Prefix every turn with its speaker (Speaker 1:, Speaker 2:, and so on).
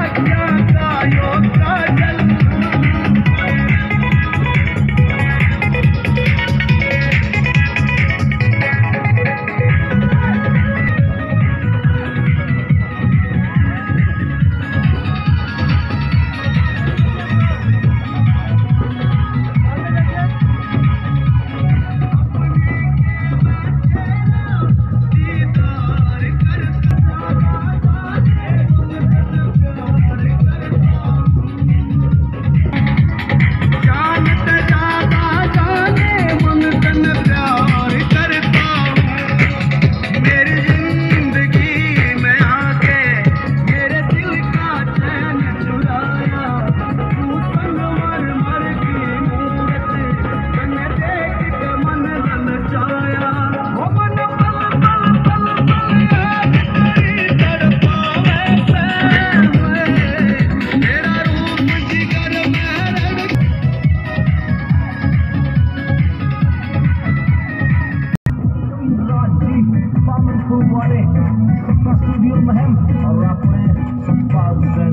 Speaker 1: Thank you. थी powerful वाले सपना स्टूडियो में हम और अपने संपाल से